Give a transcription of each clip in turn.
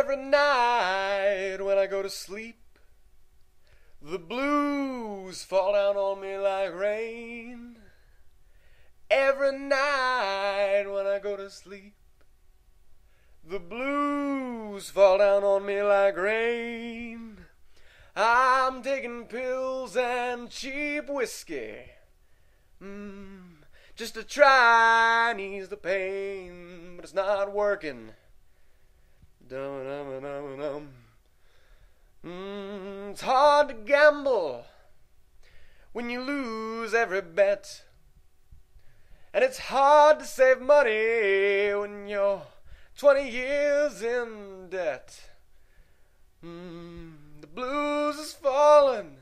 Every night when I go to sleep, the blues fall down on me like rain. Every night when I go to sleep, the blues fall down on me like rain. I'm taking pills and cheap whiskey. Mm, just to try and ease the pain, but it's not working. Mm, it's hard to gamble when you lose every bet. And it's hard to save money when you're 20 years in debt. Mm, the blues is falling,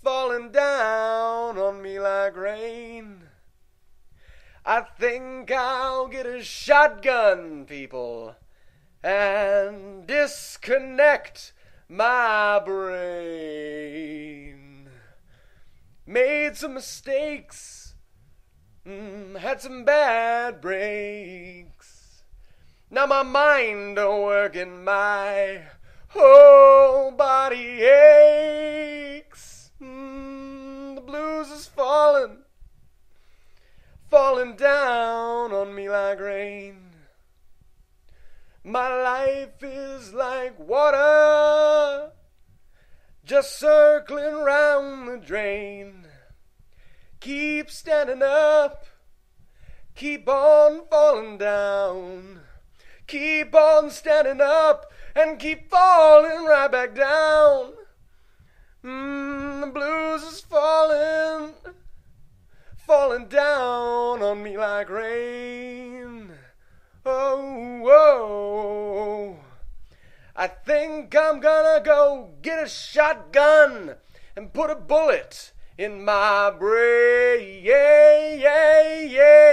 falling down on me like rain. I think I'll get a shotgun, people, and disconnect my brain. Made some mistakes Mm, had some bad breaks. Now my mind don't work and my whole body aches. Mm, the blues is falling, falling down on me like rain. My life is like water, just circling round the drain. Keep standing up. Keep on falling down. Keep on standing up and keep falling right back down. Mm, the blues is falling, falling down on me like rain. I think I'm gonna go get a shotgun and put a bullet in my brain. Yeah, yeah, yeah,